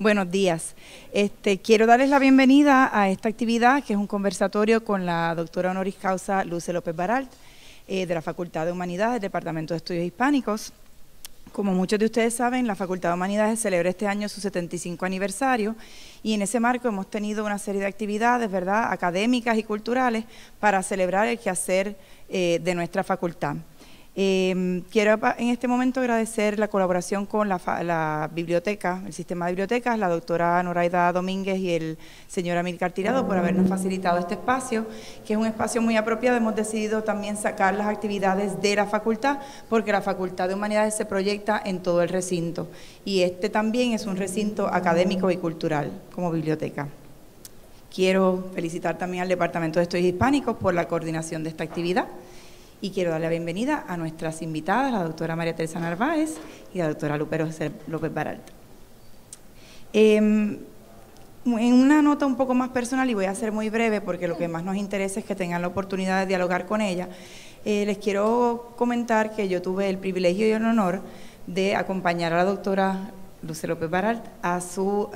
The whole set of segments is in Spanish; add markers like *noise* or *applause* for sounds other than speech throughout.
Buenos días. Este, quiero darles la bienvenida a esta actividad, que es un conversatorio con la doctora honoris causa Luce López Baralt, eh, de la Facultad de Humanidades, Departamento de Estudios Hispánicos. Como muchos de ustedes saben, la Facultad de Humanidades celebra este año su 75 aniversario y en ese marco hemos tenido una serie de actividades, ¿verdad?, académicas y culturales para celebrar el quehacer eh, de nuestra facultad. Eh, quiero en este momento agradecer la colaboración con la, biblioteca, el sistema de bibliotecas, la doctora Noraida Domínguez y el señor Amilcar Tirado por habernos facilitado este espacio, que es un espacio muy apropiado. Hemos decidido también sacar las actividades de la facultad, porque la Facultad de Humanidades se proyecta en todo el recinto. Y este también es un recinto académico y cultural como biblioteca. Quiero felicitar también al Departamento de Estudios Hispánicos por la coordinación de esta actividad y quiero darle la bienvenida a nuestras invitadas, la doctora María Teresa Narváez y la doctora Lupero López Baralt. Em, en una nota un poco más personal, y voy a ser muy breve porque lo que más nos interesa es que tengan la oportunidad de dialogar con ella, eh, les quiero comentar que yo tuve el privilegio y el honor de acompañar a la doctora Luce López Baralt a su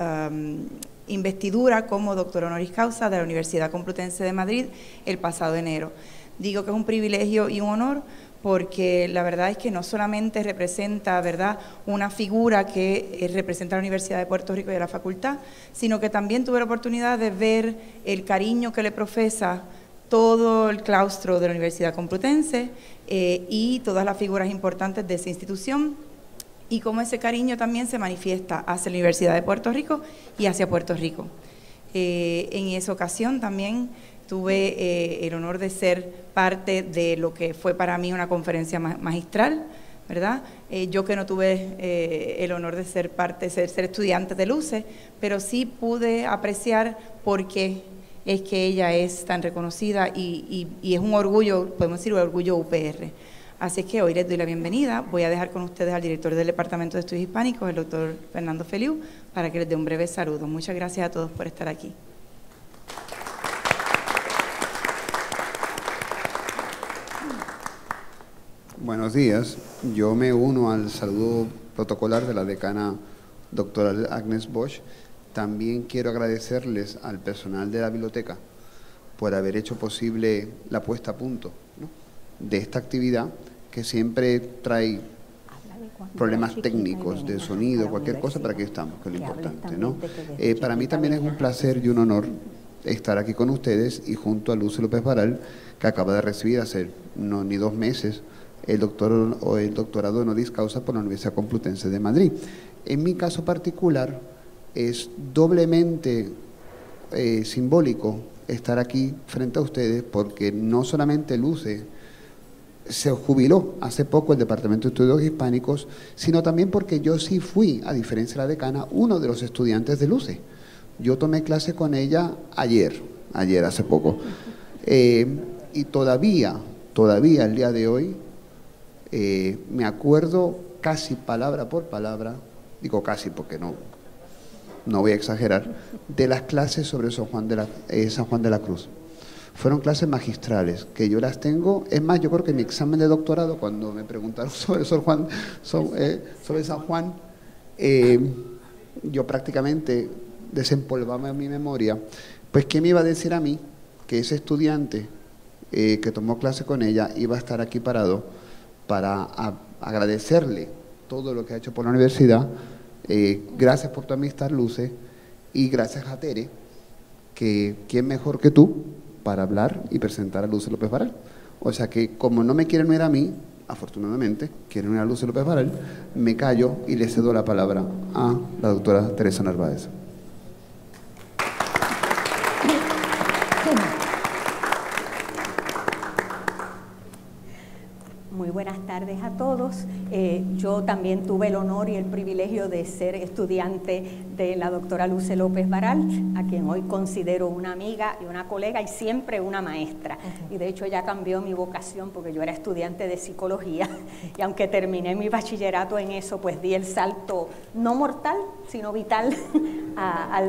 investidura como doctora honoris causa de la Universidad Complutense de Madrid el pasado enero. Digo que es un privilegio y un honor porque la verdad es que no solamente representa, ¿verdad?, una figura que eh, representa a la Universidad de Puerto Rico y a la facultad, sino que también tuve la oportunidad de ver el cariño que le profesa todo el claustro de la Universidad Complutense eh, y todas las figuras importantes de esa institución y cómo ese cariño también se manifiesta hacia la Universidad de Puerto Rico y hacia Puerto Rico. Eh, en esa ocasión también tuve eh, el honor de ser parte de lo que fue para mí una conferencia magistral, ¿verdad? Eh, yo que no tuve eh, el honor de ser parte, ser, ser estudiante de Luce, pero sí pude apreciar por qué es que ella es tan reconocida y, y, es un orgullo, podemos decir, un orgullo UPR. Así que hoy les doy la bienvenida. Voy a dejar con ustedes al director del Departamento de Estudios Hispánicos, el doctor Fernando Feliu, para que les dé un breve saludo. Muchas gracias a todos por estar aquí. Buenos días. Yo me uno al saludo protocolar de la decana doctora Agnes Bosch. También quiero agradecerles al personal de la biblioteca por haber hecho posible la puesta a punto de esta actividad que siempre trae problemas técnicos de sonido, cualquier cosa, para que estamos, que es lo importante. ¿no? Eh, para mí también es un placer y un honor estar aquí con ustedes y junto a Luce López Baral, que acaba de recibir hace no, ni dos meses el, doctor, o el doctorado honoris causa por la Universidad Complutense de Madrid. En mi caso particular, es doblemente eh, simbólico estar aquí frente a ustedes porque no solamente Luce se jubiló hace poco el Departamento de Estudios Hispánicos, sino también porque yo sí fui, a diferencia de la decana, uno de los estudiantes de Luce. Yo tomé clase con ella ayer, ayer hace poco. Eh, y todavía, todavía el día de hoy, eh, me acuerdo casi palabra por palabra, digo casi porque no, no voy a exagerar, de las clases sobre San Juan de la, eh, San Juan de la Cruz. Fueron clases magistrales, que yo las tengo, es más, yo creo que mi examen de doctorado, cuando me preguntaron *laughs* sobre, San Juan, eh, sobre San Juan yo prácticamente desempolvaba mi memoria, pues ¿qué me iba a decir a mí que ese estudiante que tomó clase con ella iba a estar aquí parado? Para agradecerle todo lo que ha hecho por la universidad. Eh, gracias por tu amistad, Luce, y gracias a Tere, que quién mejor que tú para hablar y presentar a Luce López Varal. O sea que como no me quieren ver a mí, afortunadamente, quieren ver a Luce López Varal, me callo y le cedo la palabra a la doctora Teresa Narváez. Buenas tardes a todos. Eh, yo también tuve el honor y el privilegio de ser estudiante de la doctora Luce López Baralt, a quien hoy considero una amiga y una colega y siempre una maestra. Y de hecho ella cambió mi vocación porque yo era estudiante de psicología *laughs* y aunque terminé mi bachillerato en eso, pues di el salto no mortal, sino vital *laughs* a,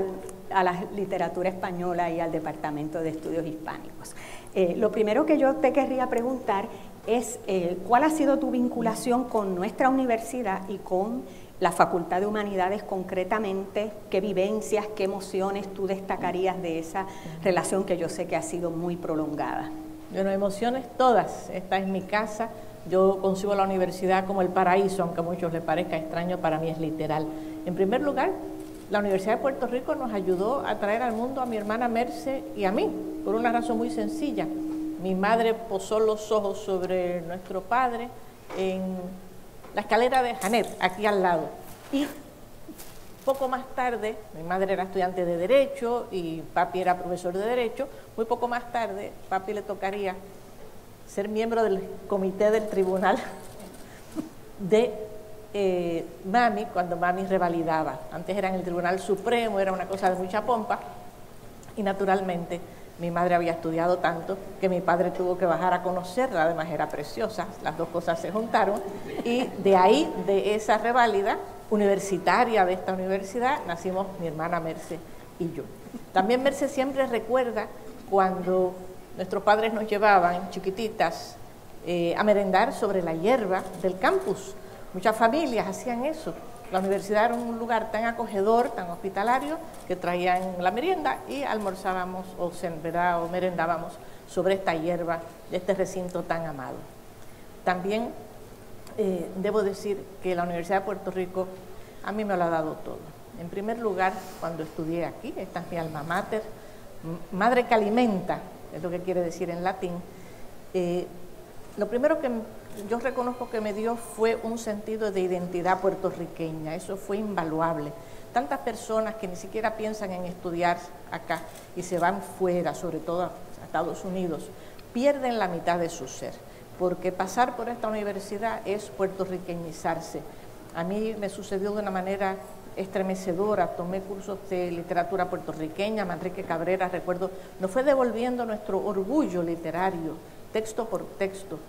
la literatura española y al Departamento de Estudios Hispánicos. Eh, lo primero que yo te querría preguntar es eh, cuál ha sido tu vinculación con nuestra universidad y con la Facultad de Humanidades concretamente, qué vivencias, qué emociones tú destacarías de esa relación que yo sé que ha sido muy prolongada. Bueno, emociones todas. Esta es mi casa. Yo concibo la universidad como el paraíso, aunque a muchos les parezca extraño, para mí es literal. En primer lugar, la Universidad de Puerto Rico nos ayudó a traer al mundo a mi hermana Merce y a mí, por una razón muy sencilla. Mi madre posó los ojos sobre nuestro padre en la escalera de Janet, aquí al lado. Y poco más tarde, mi madre era estudiante de Derecho y papi era profesor de Derecho, muy poco más tarde papi le tocaría ser miembro del comité del tribunal *laughs* de eh, mami cuando mami revalidaba. Antes era en el Tribunal Supremo, era una cosa de mucha pompa y naturalmente mi madre había estudiado tanto que mi padre tuvo que bajar a conocerla, además era preciosa, las dos cosas se juntaron y de ahí, de esa reválida universitaria de esta universidad, nacimos mi hermana Merce y yo. También Merce siempre recuerda cuando nuestros padres nos llevaban chiquititas eh, a merendar sobre la hierba del campus. Muchas familias hacían eso la universidad era un lugar tan acogedor, tan hospitalario, que traían la merienda y almorzábamos o, merendábamos sobre esta hierba de este recinto tan amado. También eh, debo decir que la Universidad de Puerto Rico a mí me lo ha dado todo. En primer lugar, cuando estudié aquí, esta es mi alma mater, madre que alimenta, es lo que quiere decir en latín, eh, lo primero que yo reconozco que me dio fue un sentido de identidad puertorriqueña, eso fue invaluable. Tantas personas que ni siquiera piensan en estudiar acá y se van fuera, sobre todo a Estados Unidos, pierden la mitad de su ser, porque pasar por esta universidad es puertorriqueñizarse. A mí me sucedió de una manera estremecedora, tomé cursos de literatura puertorriqueña, Manrique Cabrera, recuerdo, nos fue devolviendo nuestro orgullo literario, texto por texto,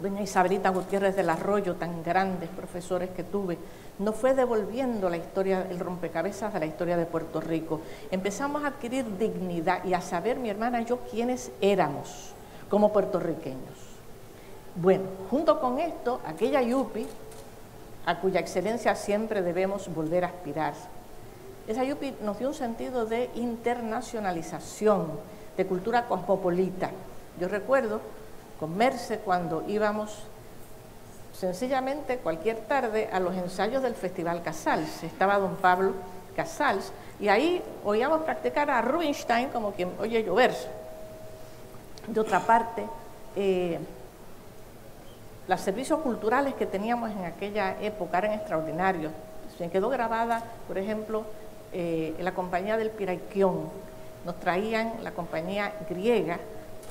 doña Isabelita Gutiérrez del Arroyo, tan grandes profesores que tuve, nos fue devolviendo la historia, el rompecabezas de la historia de Puerto Rico. Empezamos a adquirir dignidad y a saber, mi hermana yo, quiénes éramos como puertorriqueños. Bueno, junto con esto, aquella Yupi, a cuya excelencia siempre debemos volver a aspirar, esa Yupi nos dio un sentido de internacionalización, de cultura cosmopolita. Yo recuerdo comerse cuando íbamos sencillamente cualquier tarde a los ensayos del Festival Casals. Estaba don Pablo Casals y ahí oíamos practicar a Rubinstein como quien oye llover. De otra parte, eh, los servicios culturales que teníamos en aquella época eran extraordinarios. Se quedó grabada, por ejemplo, eh, la compañía del Piraiquión. Nos traían la compañía griega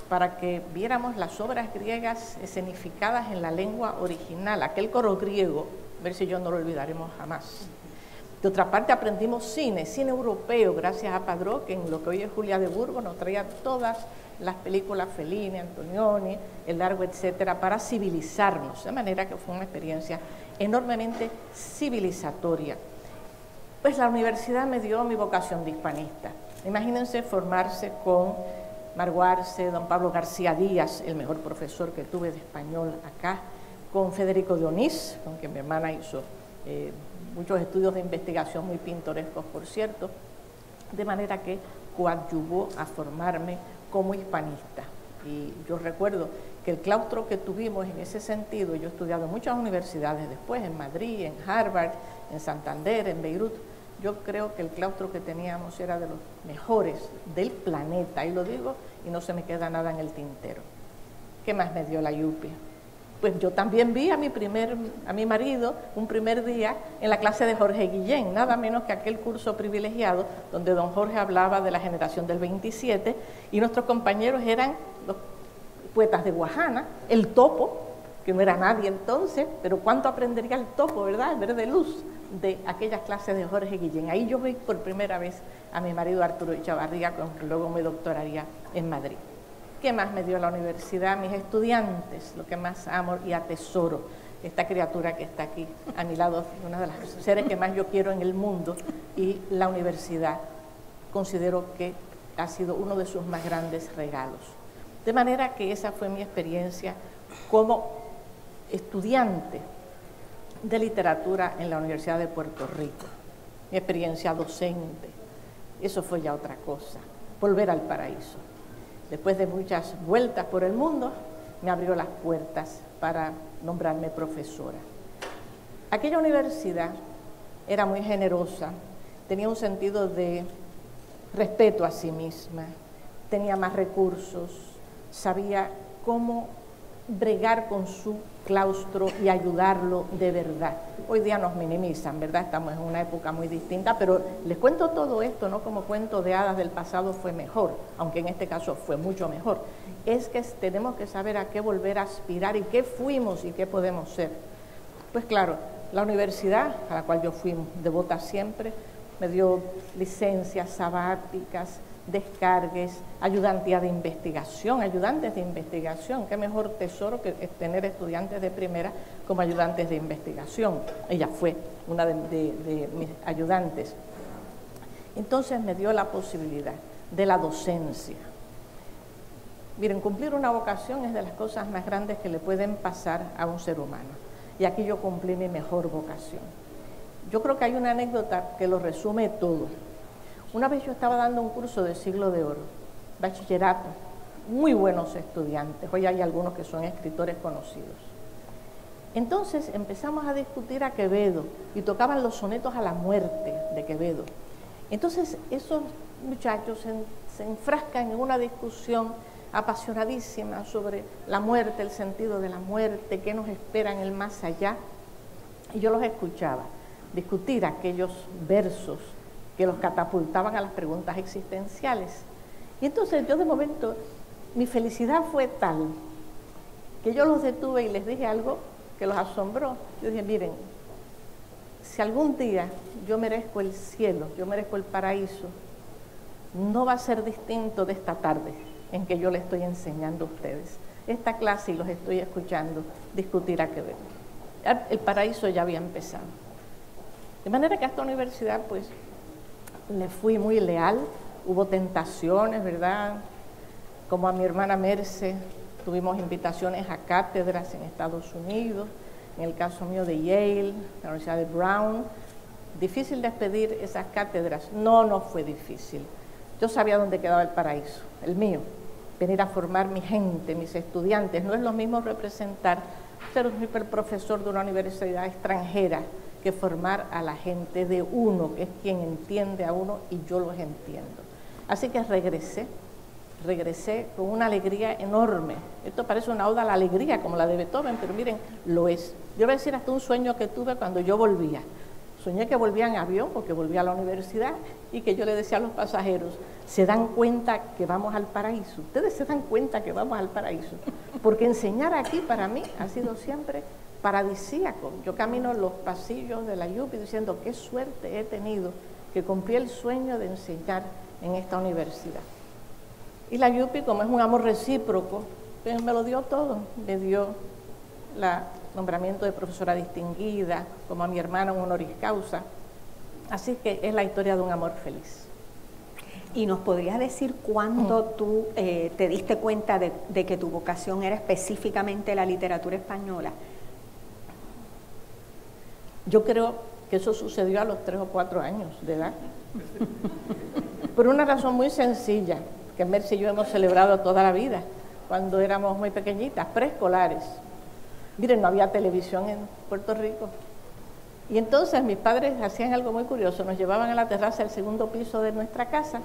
para que viéramos las obras griegas escenificadas en la lengua original, aquel coro griego, ver si yo no lo olvidaremos jamás. De otra parte aprendimos cine, cine europeo, gracias a Padró, que en lo que hoy es Julia de Burgos nos traía todas las películas Fellini, Antonioni, El Largo, etcétera, para civilizarnos, de manera que fue una experiencia enormemente civilizatoria. Pues la universidad me dio mi vocación de hispanista. Imagínense formarse con Marguarse, don Pablo García Díaz, el mejor profesor que tuve de español acá, con Federico Dionís, con quien mi hermana hizo eh, muchos estudios de investigación muy pintorescos, por cierto, de manera que coadyuvó a formarme como hispanista. Y yo recuerdo que el claustro que tuvimos en ese sentido, yo he estudiado en muchas universidades después, en Madrid, en Harvard, en Santander, en Beirut, yo creo que el claustro que teníamos era de los mejores del planeta, y lo digo, y no se me queda nada en el tintero. ¿Qué más me dio la Yupi? Pues yo también vi a mi, primer, a mi marido un primer día en la clase de Jorge Guillén, nada menos que aquel curso privilegiado donde don Jorge hablaba de la generación del 27 y nuestros compañeros eran los poetas de Guajana, el topo, que no era nadie entonces, pero cuánto aprendería el topo, ¿verdad? El verde luz de aquellas clases de Jorge Guillén. Ahí yo vi por primera vez a mi marido Arturo Echavarría, con que luego me doctoraría en Madrid. ¿Qué más me dio la universidad? Mis estudiantes, lo que más amo y atesoro. Esta criatura que está aquí a mi lado, una de las seres que más yo quiero en el mundo, y la universidad considero que ha sido uno de sus más grandes regalos. De manera que esa fue mi experiencia como estudiante de literatura en la Universidad de Puerto Rico, mi experiencia docente. Eso fue ya otra cosa, volver al paraíso. Después de muchas vueltas por el mundo, me abrió las puertas para nombrarme profesora. Aquella universidad era muy generosa, tenía un sentido de respeto a sí misma, tenía más recursos, sabía cómo bregar con su claustro y ayudarlo de verdad. Hoy día nos minimizan, ¿verdad? Estamos en una época muy distinta, pero les cuento todo esto, no como cuento de hadas del pasado fue mejor, aunque en este caso fue mucho mejor. Es que tenemos que saber a qué volver a aspirar y qué fuimos y qué podemos ser. Pues claro, la universidad, a la cual yo fui devota siempre, me dio licencias sabáticas, descargues, ayudantía de investigación, ayudantes de investigación. Qué mejor tesoro que tener estudiantes de primera como ayudantes de investigación. Ella fue una de, de mis ayudantes. Entonces me dio la posibilidad de la docencia. Miren, cumplir una vocación es de las cosas más grandes que le pueden pasar a un ser humano. Y aquí yo cumplí mi mejor vocación. Yo creo que hay una anécdota que lo resume todo. Una vez yo estaba dando un curso de siglo de oro, bachillerato, muy buenos estudiantes, hoy hay algunos que son escritores conocidos. Entonces empezamos a discutir a Quevedo y tocaban los sonetos a la muerte de Quevedo. Entonces esos muchachos se, se enfrascan en una discusión apasionadísima sobre la muerte, el sentido de la muerte, qué nos espera en el más allá. Y yo los escuchaba discutir aquellos versos que los catapultaban a las preguntas existenciales. Y entonces yo de momento, mi felicidad fue tal que yo los detuve y les dije algo que los asombró. Yo dije, miren, si algún día yo merezco el cielo, yo merezco el paraíso, no va a ser distinto de esta tarde en que yo le estoy enseñando a ustedes. Esta clase y los estoy escuchando discutir a qué ver. El paraíso ya había empezado. De manera que esta universidad, pues, le fui muy leal, hubo tentaciones, ¿verdad? Como a mi hermana Merce, tuvimos invitaciones a cátedras en Estados Unidos, en el caso mío de Yale, la Universidad de Brown. Difícil despedir esas cátedras. No, no fue difícil. Yo sabía dónde quedaba el paraíso, el mío. Venir a formar mi gente, mis estudiantes. No es lo mismo representar, ser un profesor de una universidad extranjera que formar a la gente de uno, que es quien entiende a uno y yo los entiendo. Así que regresé, regresé con una alegría enorme. Esto parece una oda la alegría como la de Beethoven, pero miren, lo es. Yo voy a decir hasta un sueño que tuve cuando yo volvía. Soñé que volvía en avión porque volvía a la universidad y que yo le decía a los pasajeros, se dan cuenta que vamos al paraíso. Ustedes se dan cuenta que vamos al paraíso. Porque enseñar aquí para mí ha sido siempre paradisíaco. Yo camino los pasillos de la Yupi diciendo qué suerte he tenido que cumplí el sueño de enseñar en esta universidad. Y la Yupi, como es un amor recíproco, pues me lo dio todo. Me dio el nombramiento de profesora distinguida, como a mi hermana un honoris causa. Así que es la historia de un amor feliz. ¿Y nos podrías decir cuándo mm. tú eh, te diste cuenta de que tu vocación era específicamente la literatura española? Yo creo que eso sucedió a los tres o cuatro años de edad. Por una razón muy sencilla, que Mercy y yo hemos celebrado toda la vida, cuando éramos muy pequeñitas, preescolares. Miren, no había televisión en Puerto Rico. Y entonces mis padres hacían algo muy curioso, nos llevaban a la terraza del segundo piso de nuestra casa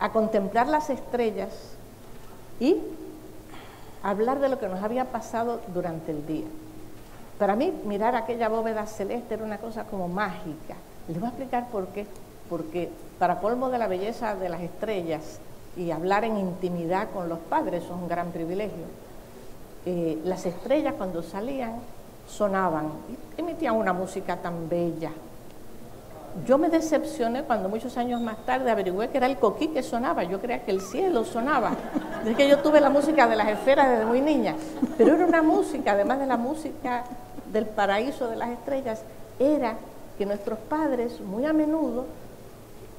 a contemplar las estrellas y hablar de lo que nos había pasado durante el día. Para mí, mirar aquella bóveda celeste era una cosa como mágica. Les voy a explicar por qué. Porque para colmo de la belleza de las estrellas y hablar en intimidad con los padres es un gran privilegio. Eh, las estrellas cuando salían sonaban, emitían una música tan bella. Yo me decepcioné cuando muchos años más tarde averigüé que era el coquí que sonaba. Yo creía que el cielo sonaba. Es que yo tuve la música de las esferas desde muy niña, pero era una música, además de la música del paraíso de las estrellas era que nuestros padres, muy a menudo,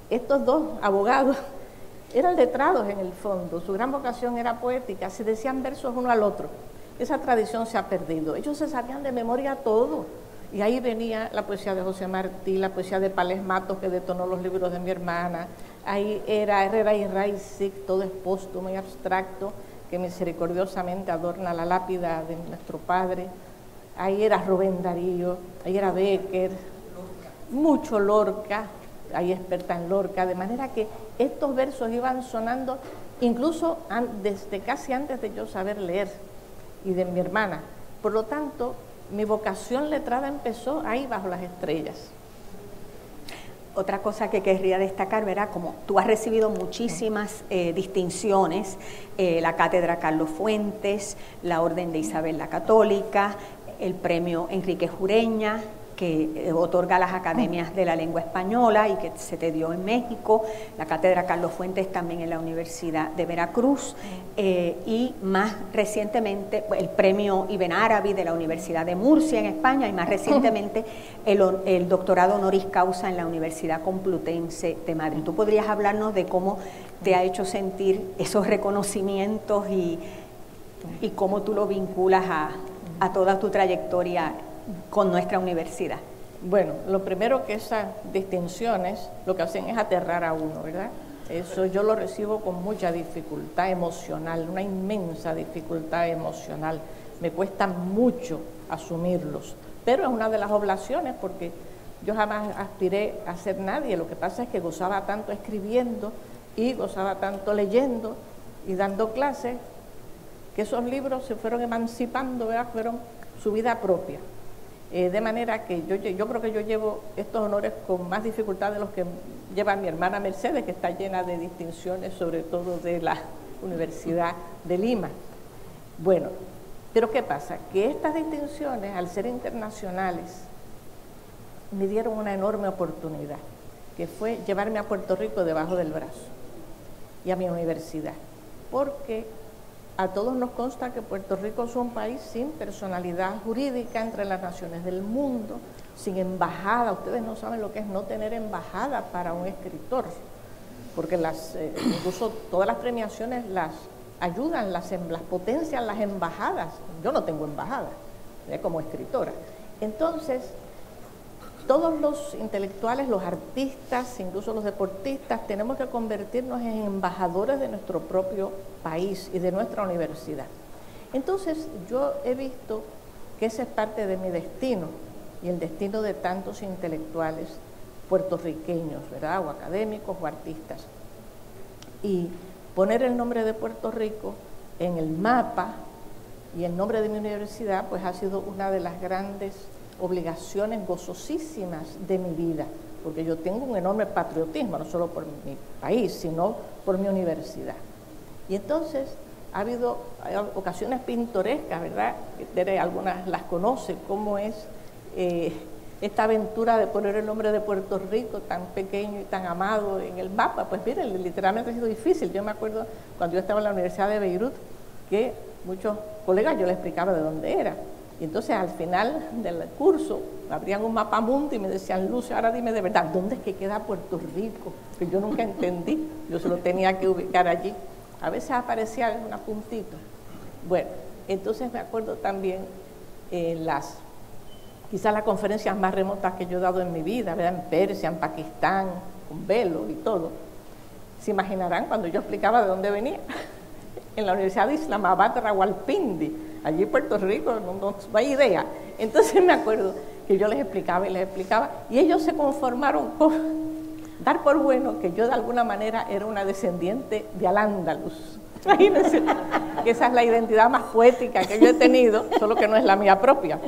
estos dos abogados, *laughs* eran letrados en el fondo, su gran vocación era poética, se decían versos uno al otro. Esa tradición se ha perdido. Ellos se sabían de memoria todo Y ahí venía la poesía de José Martí, la poesía de Pales Matos, que detonó los libros de mi hermana. Ahí era Herrera y Raizik, todo es póstumo y abstracto, que misericordiosamente adorna la lápida de nuestro padre. Ahí era Rubén Darío, ahí era Becker, mucho Lorca, ahí experta en Lorca, de manera que estos versos iban sonando incluso desde casi antes de yo saber leer y de mi hermana. Por lo tanto, mi vocación letrada empezó ahí bajo las estrellas. Otra cosa que querría destacar, ¿verdad? Como tú has recibido muchísimas eh, distinciones, eh, la Cátedra Carlos Fuentes, la Orden de Isabel la Católica, el Premio Enrique Jureña, que eh, otorga las academias de la lengua española y que se te dio en México, la cátedra Carlos Fuentes también en la Universidad de Veracruz eh, y más recientemente el premio Ibn Arabi de la Universidad de Murcia en España y más recientemente el, el doctorado honoris causa en la Universidad Complutense de Madrid. ¿Tú podrías hablarnos de cómo te ha hecho sentir esos reconocimientos y, y cómo tú lo vinculas a, a toda tu trayectoria con nuestra universidad? Bueno, lo primero que esas distinciones lo que hacen es aterrar a uno, ¿verdad? Eso yo lo recibo con mucha dificultad emocional, una inmensa dificultad emocional. Me cuesta mucho asumirlos, pero es una de las oblaciones porque yo jamás aspiré a ser nadie. Lo que pasa es que gozaba tanto escribiendo y gozaba tanto leyendo y dando clases que esos libros se fueron emancipando, ¿verdad? fueron su vida propia. Eh, de manera que yo, yo creo que yo llevo estos honores con más dificultad de los que lleva mi hermana Mercedes, que está llena de distinciones, sobre todo de la Universidad de Lima. Bueno, pero ¿qué pasa? Que estas distinciones, al ser internacionales, me dieron una enorme oportunidad, que fue llevarme a Puerto Rico debajo del brazo y a mi universidad, porque a todos nos consta que Puerto Rico es un país sin personalidad jurídica entre las naciones del mundo, sin embajada. Ustedes no saben lo que es no tener embajada para un escritor, porque las, eh, incluso todas las premiaciones las ayudan, las, em, las potencian las embajadas. Yo no tengo embajada ¿eh? como escritora. Entonces, todos los intelectuales, los artistas, incluso los deportistas, tenemos que convertirnos en embajadores de nuestro propio país y de nuestra universidad. Entonces yo he visto que ese es parte de mi destino y el destino de tantos intelectuales puertorriqueños, ¿verdad? O académicos o artistas. Y poner el nombre de Puerto Rico en el mapa y el nombre de mi universidad, pues ha sido una de las grandes obligaciones gozosísimas de mi vida, porque yo tengo un enorme patriotismo, no solo por mi país, sino por mi universidad. Y entonces ha habido ocasiones pintorescas, ¿verdad? Algunas las conoce, cómo es eh, esta aventura de poner el nombre de Puerto Rico tan pequeño y tan amado en el mapa. Pues miren, literalmente ha sido difícil. Yo me acuerdo cuando yo estaba en la Universidad de Beirut que muchos colegas yo les explicaba de dónde era. Y entonces al final del curso abrían un mapa mundo y me decían, Lucio, ahora dime de verdad, ¿dónde es que queda Puerto Rico? Que yo nunca entendí, yo se lo tenía que ubicar allí. A veces aparecía una puntita. Bueno, entonces me acuerdo también en las, quizás las conferencias más remotas que yo he dado en mi vida, ¿verdad? en Persia, en Pakistán, con velo y todo. Se imaginarán cuando yo explicaba de dónde venía. *laughs* en la Universidad de Islamabad, Rawalpindi allí Puerto Rico, no, hay idea. Entonces me acuerdo que yo les explicaba y les explicaba, y ellos se conformaron con *laughs* dar por bueno que yo de alguna manera era una descendiente de Al-Ándalus. *laughs* Imagínense que esa es la identidad más poética que yo he tenido, solo que no es la mía propia.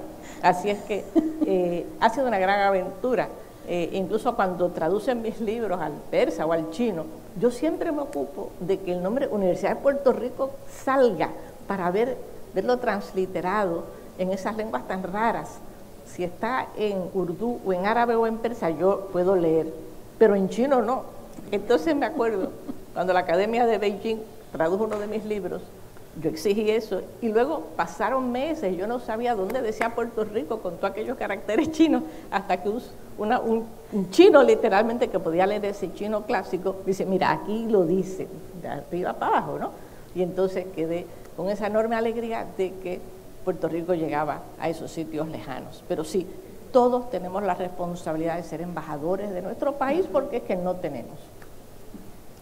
Así es que eh, ha sido una gran aventura. Eh, incluso cuando traducen mis libros al persa o al chino, yo siempre me ocupo de que el nombre Universidad de Puerto Rico salga para ver verlo transliterado en esas lenguas tan raras. Si está en urdu o en árabe o en persa, yo puedo leer, pero en chino no. Entonces me acuerdo, cuando la Academia de Beijing tradujo uno de mis libros, yo exigí eso y luego pasaron meses, yo no sabía dónde decía Puerto Rico con todos aquellos caracteres *laughs* chinos, hasta que un, chino literalmente que podía leer ese chino clásico, dice, mira, aquí lo dice, de arriba para abajo, ¿no? Y entonces quedé con esa enorme alegría de que Puerto Rico llegaba a esos sitios lejanos. Pero sí, todos tenemos la responsabilidad de ser embajadores de nuestro país porque es que no tenemos.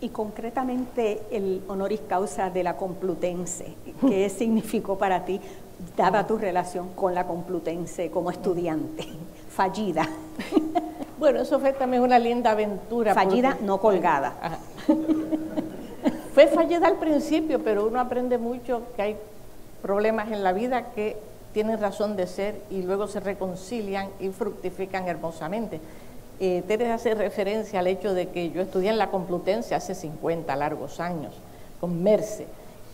Y concretamente el honoris causa de la Complutense, ¿qué *laughs* significó para ti, dada tu relación con la Complutense como estudiante? Fallida. Bueno, eso fue también una linda aventura. Fallida, no colgada. *laughs* fue fallida al principio, pero uno aprende mucho que hay problemas en la vida que tienen razón de ser y luego se reconcilian y fructifican hermosamente. Eh, Teresa hace referencia al hecho de que yo estudié en la Complutense hace 50 largos años, con Merce,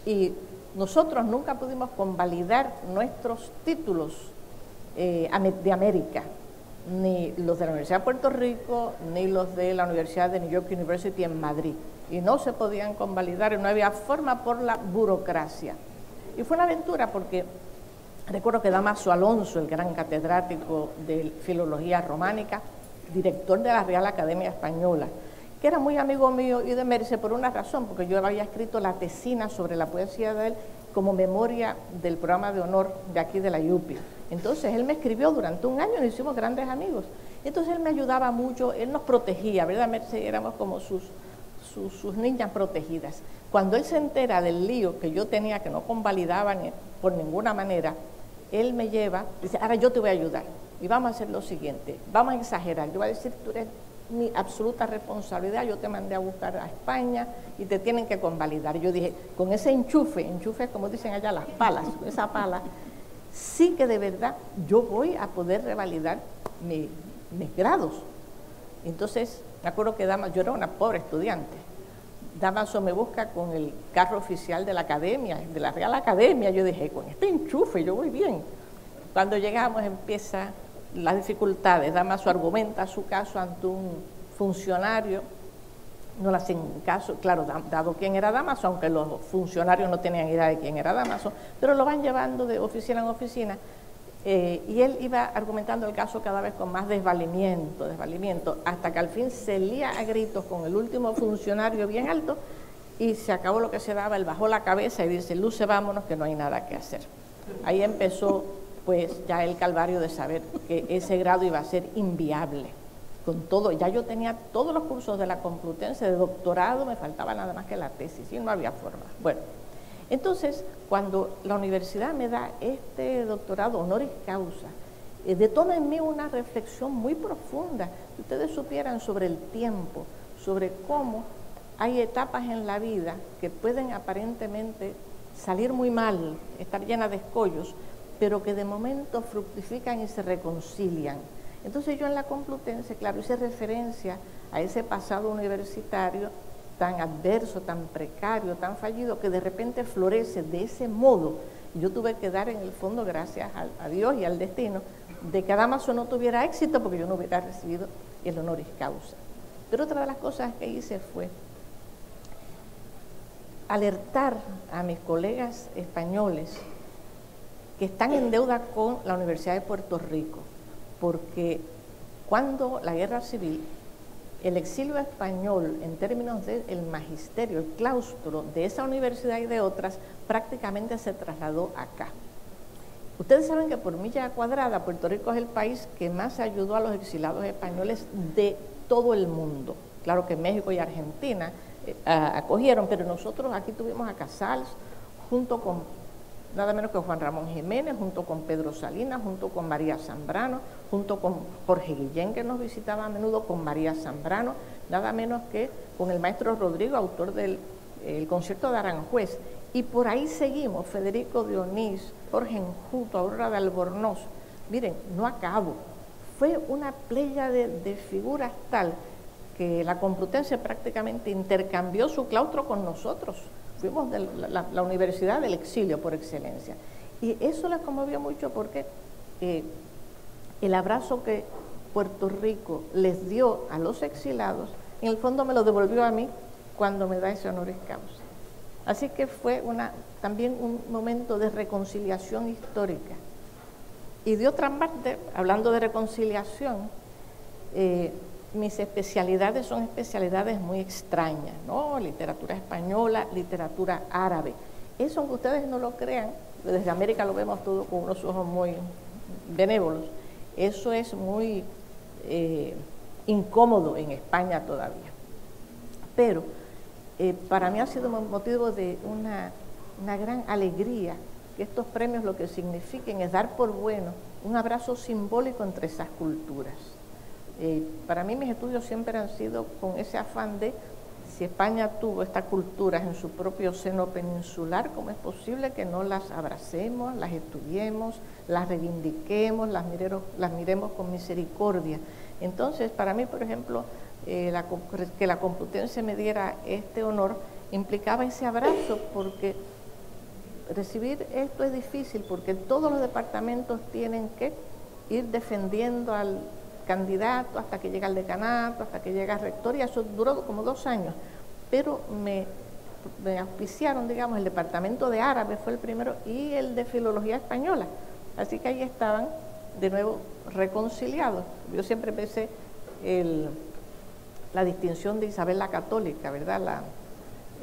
y nosotros nunca pudimos convalidar nuestros títulos eh, de América, ni los de la Universidad de Puerto Rico, ni los de la Universidad de New York University en Madrid. Y no se podían convalidar y no había forma por la burocracia. Y fue una aventura porque recuerdo que Damaso Alonso, el gran catedrático de Filología Románica, director de la Real Academia Española, que era muy amigo mío y de Merce por una razón, porque yo había escrito la tesina sobre la poesía de él como memoria del programa de honor de aquí de la IUPI. Entonces él me escribió durante un año y nos hicimos grandes amigos. Entonces él me ayudaba mucho, él nos protegía, ¿verdad? Merce éramos como sus, sus, niñas protegidas. Cuando él se entera del lío que yo tenía, que no convalidaba por ninguna manera, él me lleva, dice, ahora yo te voy a ayudar y vamos a hacer lo siguiente, vamos a exagerar, yo voy a decir, tú eres mi absoluta responsabilidad, yo te mandé a buscar a España y te tienen que convalidar. Yo dije, con ese enchufe, enchufe como dicen allá las palas, esa pala, sí que de verdad yo voy a poder revalidar mis grados. Entonces, me acuerdo que Dama, yo era una pobre estudiante, Damaso me busca con el carro oficial de la academia, de la Real Academia. Yo dije, con este enchufe yo voy bien. Cuando llegamos empieza las dificultades. Damaso argumenta su caso ante un funcionario. No le hacen caso, claro, dado quién era Damaso, aunque los funcionarios no tenían idea de quién era Damaso, pero lo van llevando de oficina en oficina eh, y él iba argumentando el caso cada vez con más desvalimiento, desvalimiento, hasta que al fin se lía a gritos con el último funcionario bien alto y se acabó lo que se daba, él bajó la cabeza y dice, Luce, vámonos, que no hay nada que hacer. Ahí empezó pues ya el calvario de saber que ese grado iba a ser inviable. Con todo, ya yo tenía todos los cursos de la Complutense, de doctorado, me faltaba nada más que la tesis y no había forma. Bueno, entonces, cuando la universidad me da este doctorado honoris causa, eh, detona en mí una reflexión muy profunda. Si ustedes supieran sobre el tiempo, sobre cómo hay etapas en la vida que pueden aparentemente salir muy mal, estar llenas de escollos, pero que de momento fructifican y se reconcilian. Entonces yo en la Complutense, claro, hice referencia a ese pasado universitario tan adverso, tan precario, tan fallido, que de repente florece de ese modo. Yo tuve que dar en el fondo gracias a, Dios y al destino de que Damaso no tuviera éxito porque yo no hubiera recibido el honoris causa. Pero otra de las cosas que hice fue alertar a mis colegas españoles que están en deuda con la Universidad de Puerto Rico, porque cuando la guerra civil el exilio español en términos del magisterio, el claustro de esa universidad y de otras, prácticamente se trasladó acá. Ustedes saben que por milla cuadrada Puerto Rico es el país que más ayudó a los exilados españoles de todo el mundo. Claro que México y Argentina eh, acogieron, pero nosotros aquí tuvimos a Casals junto con nada menos que Juan Ramón Jiménez, junto con Pedro Salinas, junto con María Zambrano, junto con Jorge Guillén, que nos visitaba a menudo, con María Zambrano, nada menos que con el maestro Rodrigo, autor del concierto de Aranjuez. Y por ahí seguimos, Federico de Onís, Jorge Enjuto, Aurora de Albornoz. Miren, no acabo. Fue una playa de figuras tal que la Complutense prácticamente intercambió su claustro con nosotros fuimos de la, universidad del exilio por excelencia. Y eso les conmovió mucho porque eh, el abrazo que Puerto Rico les dio a los exilados, en el fondo me lo devolvió a mí cuando me da ese honoris causa. Así que fue una, también un momento de reconciliación histórica. Y de otra parte, hablando de reconciliación, eh, mis especialidades son especialidades muy extrañas, ¿no? Literatura española, literatura árabe. Eso, aunque ustedes no lo crean, desde América lo vemos todo con unos ojos muy benévolos. Eso es muy eh, incómodo en España todavía. Pero eh, para mí ha sido motivo de una, una gran alegría que estos premios lo que signifiquen es dar por bueno un abrazo simbólico entre esas culturas. Eh, para mí mis estudios siempre han sido con ese afán de si España tuvo estas culturas en su propio seno peninsular, ¿cómo es posible que no las abracemos, las estudiemos, las reivindiquemos, las, miremos con misericordia? Entonces, para mí, por ejemplo, eh, que la Complutense me diera este honor implicaba ese abrazo, porque recibir esto es difícil, porque todos los departamentos tienen que ir defendiendo al candidato hasta que llega al decanato, hasta que llega rector, y eso duró como dos años. Pero me, auspiciaron, digamos, el departamento de árabe fue el primero y el de filología española. Así que ahí estaban de nuevo reconciliados. Yo siempre pensé el, la distinción de Isabel la Católica, ¿verdad? La,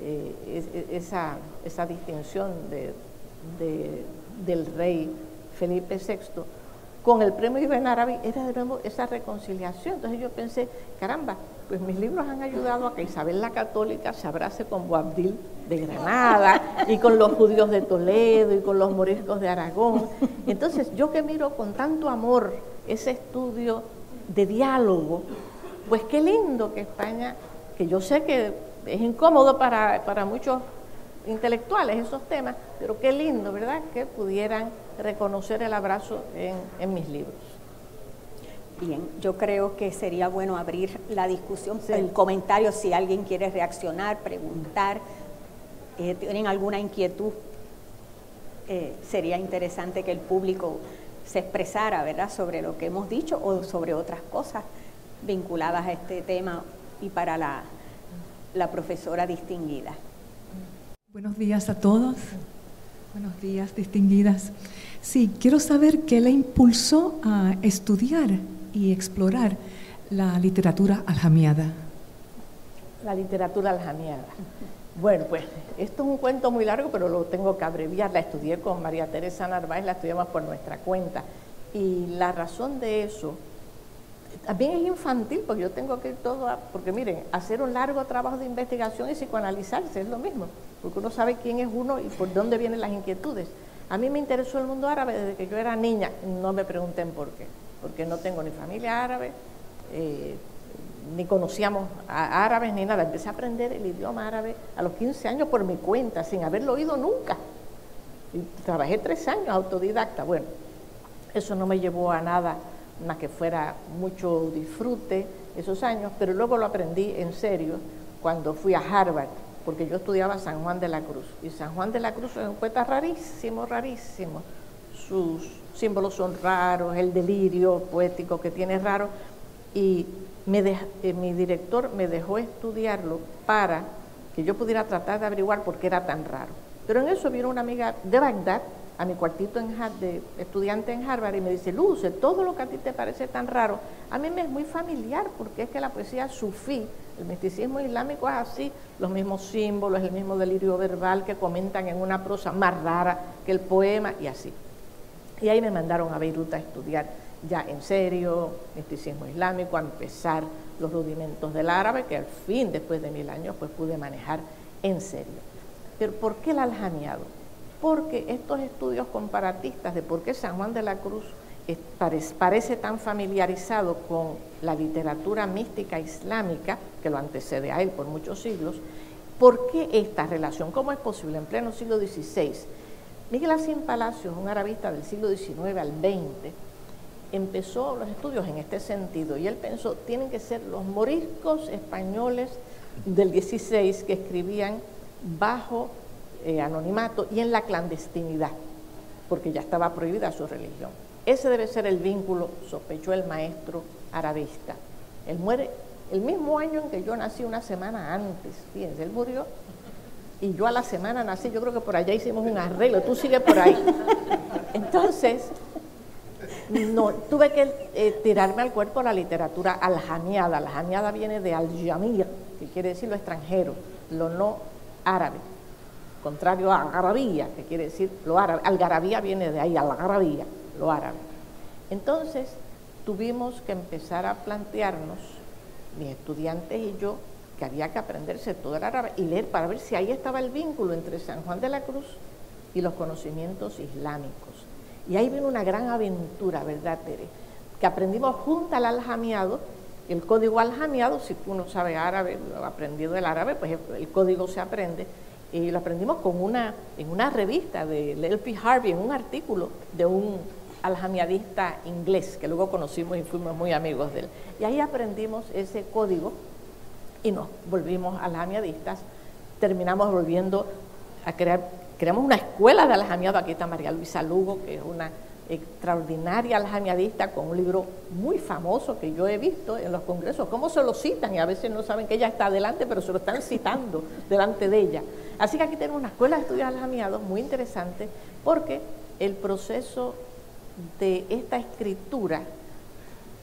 eh, esa, esa, distinción de, del rey Felipe VI con el premio Ibn Arabi era de nuevo esa reconciliación. Entonces yo pensé, caramba, pues mis libros han ayudado a que Isabel la Católica se abrace con Boabdil de Granada y con los judíos de Toledo y con los moriscos de Aragón. Entonces yo que miro con tanto amor ese estudio de diálogo, pues qué lindo que España, que yo sé que es incómodo para, para muchos intelectuales esos temas, pero qué lindo, ¿verdad?, que pudieran reconocer el abrazo en, mis libros. Bien, yo creo que sería bueno abrir la discusión, el comentario, si alguien quiere reaccionar, preguntar, eh, tienen alguna inquietud, eh, sería interesante que el público se expresara, ¿verdad?, sobre lo que hemos dicho o sobre otras cosas vinculadas a este tema y para la, la profesora distinguida. Buenos días a todos. Buenos días, distinguidas. Sí, quiero saber qué le impulsó a estudiar y explorar la literatura aljamiada. La literatura aljamiada. Bueno, pues esto es un cuento muy largo, pero lo tengo que abreviar. La estudié con María Teresa Narváez, la estudiamos por nuestra cuenta. Y la razón de eso también es infantil, porque yo tengo que ir todo, porque miren, hacer un largo trabajo de investigación y psicoanalizarse es lo mismo, porque uno sabe quién es uno y por dónde vienen las inquietudes. A mí me interesó el mundo árabe desde que yo era niña, no me pregunten por qué, porque no tengo ni familia árabe, eh, ni conocíamos a árabes ni nada. Empecé a aprender el idioma árabe a los 15 años por mi cuenta, sin haberlo oído nunca. Y trabajé tres años autodidacta. Bueno, eso no me llevó a nada más que fuera mucho disfrute esos años, pero luego lo aprendí en serio cuando fui a Harvard, porque yo estudiaba San Juan de la Cruz. Y San Juan de la Cruz es un poeta rarísimo, rarísimo. Sus símbolos son raros, el delirio poético que tiene es raro. Y me eh, mi director me dejó estudiarlo para que yo pudiera tratar de averiguar por qué era tan raro. Pero en eso vino una amiga de Bagdad a mi cuartito en, de estudiante en Harvard y me dice, Luce, todo lo que a ti te parece tan raro, a mí me es muy familiar porque es que la poesía sufí, el misticismo islámico es así, los mismos símbolos, el mismo delirio verbal que comentan en una prosa más rara que el poema y así. Y ahí me mandaron a Beirut a estudiar ya en serio, misticismo islámico, a empezar los rudimentos del árabe, que al fin, después de mil años, pues pude manejar en serio. Pero ¿por qué el aljamiado? Porque estos estudios comparatistas de por qué San Juan de la Cruz parece tan familiarizado con la literatura mística islámica, que lo antecede a él por muchos siglos, ¿por qué esta relación? ¿Cómo es posible en pleno siglo XVI? Miguel Asín Palacios, un arabista del siglo XIX al XX, empezó los estudios en este sentido y él pensó, tienen que ser los moriscos españoles del XVI que escribían bajo eh, anonimato y en la clandestinidad, porque ya estaba prohibida su religión. Ese debe ser el vínculo, sospechó el maestro arabista. Él muere el mismo año en que yo nací, una semana antes. Fíjense, él murió y yo a la semana nací. Yo creo que por allá hicimos un arreglo. Tú sigues por ahí. Entonces, no, tuve que eh, tirarme al cuerpo la literatura aljamiada. Aljamiada viene de al-yamir, que quiere decir lo extranjero, lo no árabe contrario a algarabía, que quiere decir lo árabe. Algarabía viene de ahí, algarabía, lo árabe. Entonces, tuvimos que empezar a plantearnos, mis estudiantes y yo, que había que aprenderse todo el árabe y leer para ver si ahí estaba el vínculo entre San Juan de la Cruz y los conocimientos islámicos. Y ahí vino una gran aventura, ¿verdad, Tere? Que aprendimos junto al aljamiado, el código aljamiado, si uno sabe árabe, lo ha aprendido el árabe, pues el código se aprende. Y lo aprendimos con una, en una revista de L.P. Harvey, en un artículo de un aljamiadista inglés, que luego conocimos y fuimos muy amigos de él. Y ahí aprendimos ese código y nos volvimos aljamiadistas. Terminamos volviendo a crear creamos una escuela de aljamiado, aquí está María Luisa Lugo, que es una extraordinaria aljamiadista con un libro muy famoso que yo he visto en los congresos, cómo se lo citan y a veces no saben que ella está adelante, pero se lo están citando *laughs* delante de ella. Así que aquí tenemos una escuela de estudios aljamiados muy interesante porque el proceso de esta escritura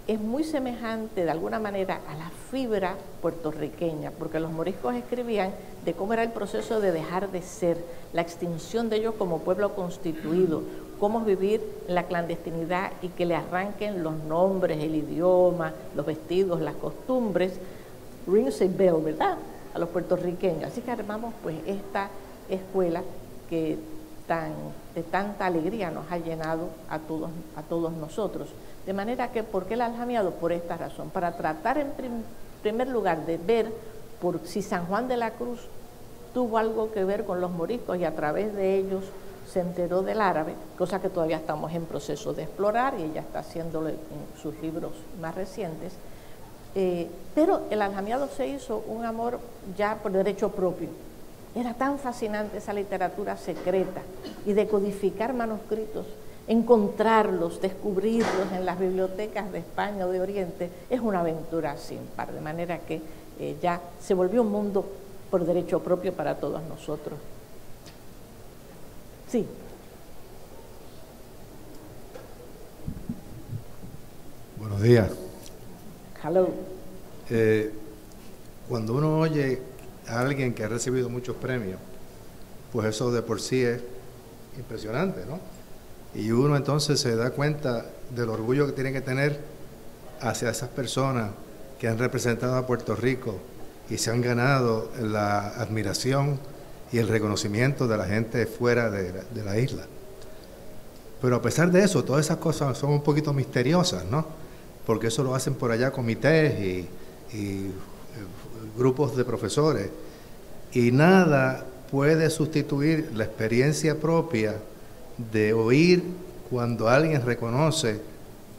es muy semejante de alguna manera a la fibra puertorriqueña, porque los moriscos escribían de cómo era el proceso de dejar de ser, la extinción de ellos como pueblo constituido, cómo vivir en la clandestinidad y que le arranquen los nombres, el idioma, los vestidos, las costumbres, rings a bell, ¿verdad? A los puertorriqueños. Así que armamos pues esta escuela que tan, de tanta alegría nos ha llenado a todos, a todos nosotros. De manera que, ¿por qué el aljamiado? Por esta razón, para tratar en primer lugar de ver por si San Juan de la Cruz tuvo algo que ver con los moriscos y a través de ellos se enteró del árabe, cosa que todavía estamos en proceso de explorar y ella está haciéndolo en sus libros más recientes. Eh, pero el aljamiado se hizo un amor ya por derecho propio. Era tan fascinante esa literatura secreta y de codificar manuscritos encontrarlos, descubrirlos en las bibliotecas de España o de Oriente, es una aventura sin par, de manera que eh, ya se volvió un mundo por derecho propio para todos nosotros. Sí. Buenos días. Hello. Eh, cuando uno oye a alguien que ha recibido muchos premios, pues eso de por sí es impresionante, ¿no? Y uno entonces se da cuenta del orgullo que tiene que tener hacia esas personas que han representado a Puerto Rico y se han ganado la admiración y el reconocimiento de la gente fuera de la, isla. Pero a pesar de eso, todas esas cosas son un poquito misteriosas, ¿no? Porque eso lo hacen por allá comités y, eh, grupos de profesores. Y nada puede sustituir la experiencia propia de oír cuando alguien reconoce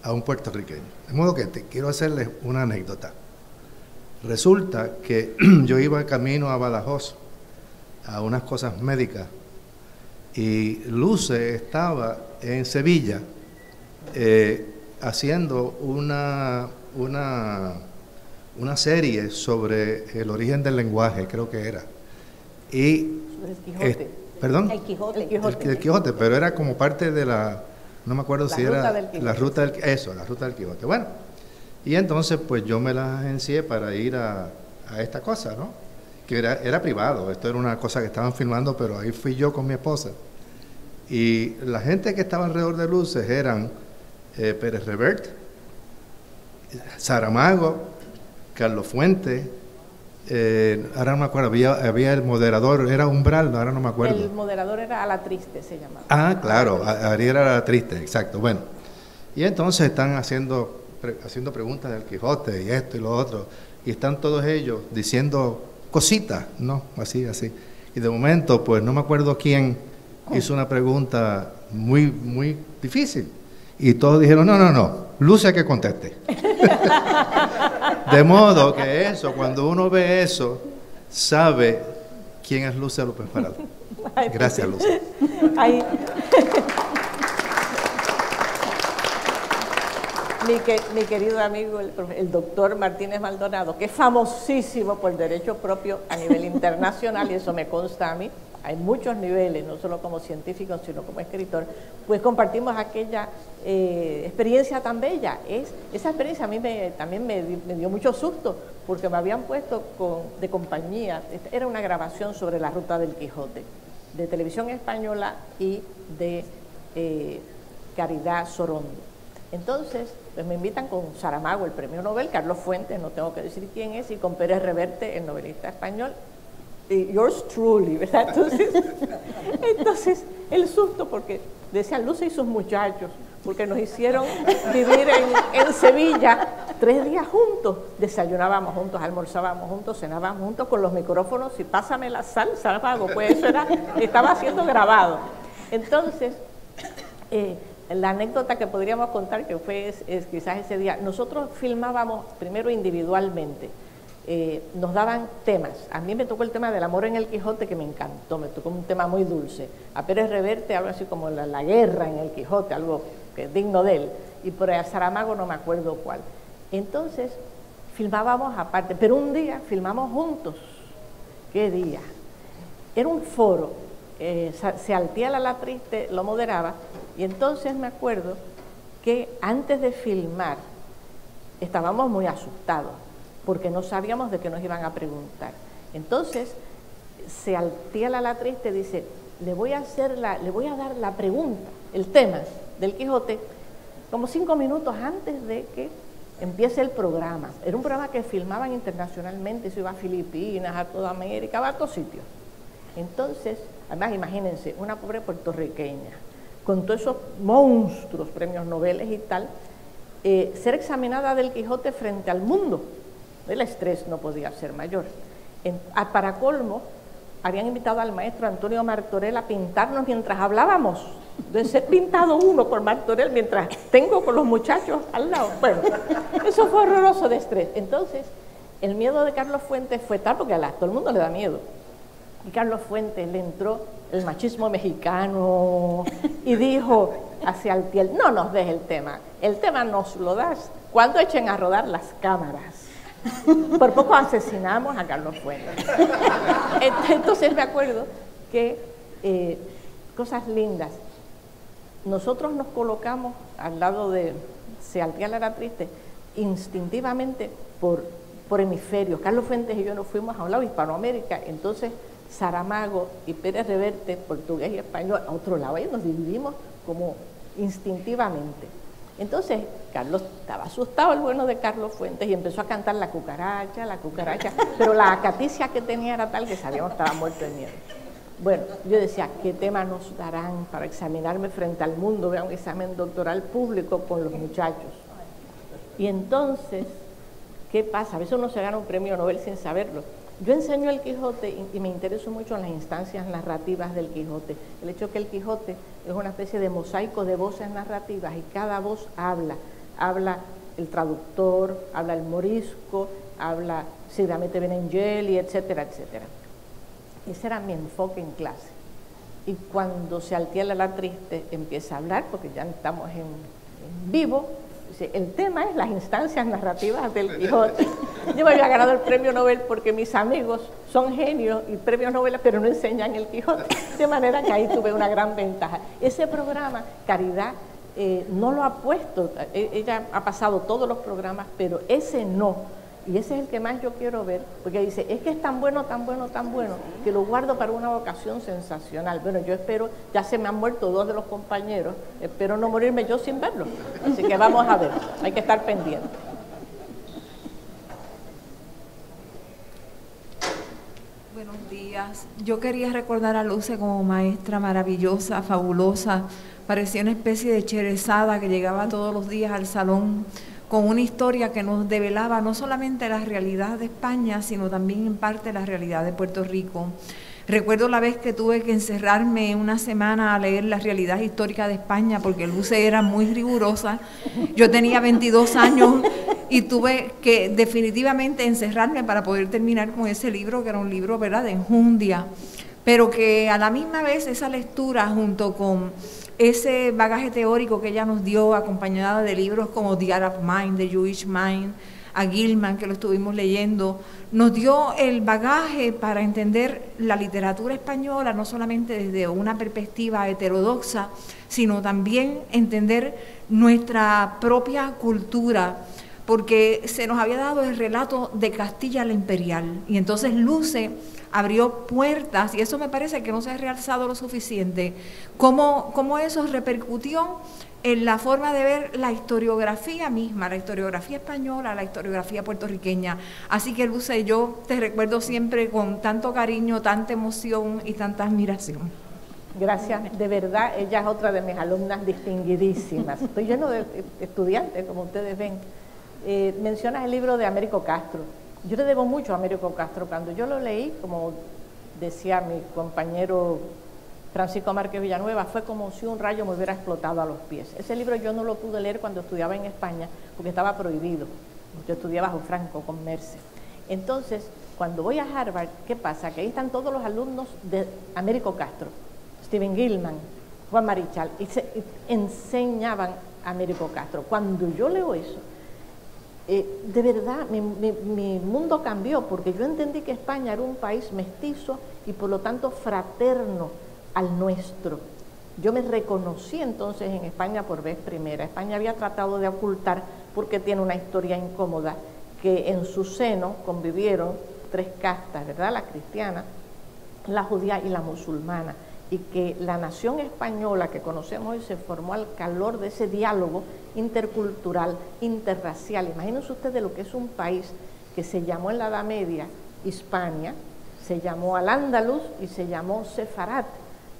a un puertorriqueño. De modo que te quiero hacerles una anécdota. Resulta que *clears throat* yo iba camino a Badajoz a unas cosas médicas y Luce estaba en Sevilla eh, haciendo una, una, una serie sobre el origen del lenguaje, creo que era. Y ¿Perdón? El Quijote. El Quijote. pero era como parte de la, no me acuerdo si era la ruta del eso, la ruta del Quijote. Bueno, y entonces pues yo me la agencié para ir a, esta cosa, ¿no? Que era, era privado, esto era una cosa que estaban filmando, pero ahí fui yo con mi esposa. Y la gente que estaba alrededor de Luces eran eh, Pérez Revert, Saramago, Carlos Fuente, eh, ahora no me acuerdo, había, el moderador, era Umbral, ahora no me acuerdo. El moderador era A la Triste, se llamaba. Ah, claro, Ariel era la Triste, exacto. Bueno, y entonces están haciendo, haciendo preguntas del Quijote y esto y lo otro, y están todos ellos diciendo cositas, ¿no? Así, así. Y de momento, pues no me acuerdo quién hizo una pregunta muy, muy difícil. Y todos dijeron, no, no, no, luce que conteste. De modo que eso, cuando uno ve eso, sabe quién es Luce López Parado. Gracias, Luce. Mi, querido amigo, el, el, doctor Martínez Maldonado, que es famosísimo por derecho propio a nivel internacional, y eso me consta a mí, hay muchos niveles, no solo como científico, sino como escritor, pues compartimos aquella eh, experiencia tan bella. Es, esa experiencia a mí también me, dio mucho susto, porque me habían puesto de compañía, era una grabación sobre la ruta del Quijote, de televisión española y de eh, Caridad Sorondo. Entonces, pues me invitan con Saramago, el premio Nobel, Carlos Fuentes, no tengo que decir quién es, y con Pérez Reverte, el novelista español, yours truly, ¿verdad? Entonces, *laughs* entonces el susto, porque decían Luce y sus muchachos, porque nos hicieron vivir en, Sevilla tres días juntos. Desayunábamos juntos, almorzábamos juntos, cenábamos juntos con los micrófonos y pásame la sal, Saramago, pues eso era, estaba siendo grabado. Entonces, eh, la anécdota que podríamos contar, que fue es, quizás ese día, nosotros filmábamos primero individualmente. Eh, nos daban temas. A mí me tocó el tema del amor en el Quijote, que me encantó, me tocó un tema muy dulce. A Pérez Reverte, algo así como la, la guerra en el Quijote, algo que es digno de él. Y por a Saramago no me acuerdo cuál. Entonces, filmábamos aparte, pero un día filmamos juntos. ¿Qué día? Era un foro, eh, Sealtiel la Triste lo moderaba, y entonces me acuerdo que antes de filmar estábamos muy asustados, porque no sabíamos de qué nos iban a preguntar. Entonces, Sealtiel la Triste dice, le voy a hacer la, le voy a dar la pregunta, el tema del Quijote, como cinco minutos antes de que empiece el programa. Era un programa que filmaban internacionalmente, se iba a Filipinas, a toda América, a todos sitios. Entonces, además imagínense, una pobre puertorriqueña, con todos esos monstruos, premios Nobel y tal, eh, ser examinada del Quijote frente al mundo. El estrés no podía ser mayor. para colmo, habían invitado al maestro Antonio Martorell a pintarnos mientras hablábamos, de ser pintado uno por Martorell mientras tengo con los muchachos al lado. Bueno, eso fue horroroso de estrés. Entonces, el miedo de Carlos Fuentes fue tal, porque a todo el mundo le da miedo. Y Carlos Fuentes le entró el machismo mexicano y dijo hacia el piel, no nos des el tema, el tema nos lo das cuando echen a rodar las cámaras. Por poco asesinamos a Carlos Fuentes. *laughs* Entonces me acuerdo que eh, cosas lindas. Nosotros nos colocamos al lado de Sealtiel era triste instintivamente por, por hemisferios. Carlos Fuentes y yo nos fuimos a un lado, Hispanoamérica, entonces Saramago y Pérez Reverte, portugués y español, a otro lado. Ahí nos dividimos como instintivamente. Entonces, Carlos estaba asustado, el bueno de Carlos Fuentes, y empezó a cantar la cucaracha, la cucaracha, *laughs* pero la acaticia que tenía era tal que sabíamos que estaba muerto de miedo. Bueno, yo decía, ¿qué tema nos darán para examinarme frente al mundo? Vea un examen doctoral público con los muchachos. Y entonces, ¿qué pasa? A veces uno se gana un premio Nobel sin saberlo. Yo enseño el Quijote y, me intereso mucho en las instancias narrativas del Quijote. El hecho que el Quijote es una especie de mosaico de voces narrativas y cada voz habla. Habla el traductor, habla el morisco, habla Sigramete Benengeli, etcétera, etcétera. Ese era mi enfoque en clase. Y cuando se altiela la triste, empieza a hablar, porque ya estamos en vivo, el tema es las instancias narrativas del *laughs* Quijote. Yo me había ganado el premio Nobel porque mis amigos son genios y premios Nobel, pero no enseñan el Quijote. De manera que ahí tuve una gran ventaja. Ese programa, Caridad, eh, no lo ha puesto. E, ella ha pasado todos los programas, pero ese no y ese es el que más yo quiero ver, porque dice, es que es tan bueno, tan bueno, tan bueno, que lo guardo para una vocación sensacional. Bueno, yo espero, ya se me han muerto dos de los compañeros, espero no morirme yo sin verlo. Así que vamos a ver, hay que estar pendiente. Buenos días. Yo quería recordar a Luce como maestra maravillosa, fabulosa. Parecía una especie de cherezada que llegaba todos los días al salón con una historia que nos develaba no solamente la realidad de España, sino también en parte la realidad de Puerto Rico. Recuerdo la vez que tuve que encerrarme una semana a leer la realidad histórica de España porque Luce era muy rigurosa. Yo tenía 22 años y tuve que definitivamente encerrarme para poder terminar con ese libro, que era un libro ¿verdad? de enjundia, pero que a la misma vez esa lectura junto con ese bagaje teórico que ella nos dio, acompañada de libros como The Arab Mind, The Jewish Mind, a Gilman, que lo estuvimos leyendo, nos dio el bagaje para entender la literatura española, no solamente desde una perspectiva heterodoxa, sino también entender nuestra propia cultura porque se nos había dado el relato de Castilla la Imperial. Y entonces Luce abrió puertas, y eso me parece que no se ha realzado lo suficiente, cómo, cómo eso repercutió en la forma de ver la historiografía misma, la historiografía española, la historiografía puertorriqueña. Así que Luce, yo te recuerdo siempre con tanto cariño, tanta emoción y tanta admiración. Gracias, de verdad, ella es otra de mis alumnas distinguidísimas. Estoy lleno de estudiantes, como ustedes ven. Eh, mencionas el libro de Américo Castro. Yo le debo mucho a Américo Castro. Cuando yo lo leí, como decía mi compañero Francisco Márquez Villanueva, fue como si un rayo me hubiera explotado a los pies. Ese libro yo no lo pude leer cuando estudiaba en España porque estaba prohibido. Yo estudiaba bajo Franco con Merce. Entonces, cuando voy a Harvard, ¿qué pasa? Que ahí están todos los alumnos de Américo Castro Steven Gilman, Juan Marichal, y, se, enseñaban a Américo Castro. Cuando yo leo eso, eh, de verdad mi, mi, mundo cambió porque yo entendí que España era un país mestizo y por lo tanto fraterno al nuestro. Yo me reconocí entonces en España por vez primera. España había tratado de ocultar porque tiene una historia incómoda que en su seno convivieron tres castas, ¿verdad? La cristiana, la judía y la musulmana y que la nación española que conocemos hoy se formó al calor de ese diálogo intercultural, interracial. Imagínense ustedes lo que es un país que se llamó en la Edad Media Hispania, se llamó Al-Ándalus y se llamó Sefarat.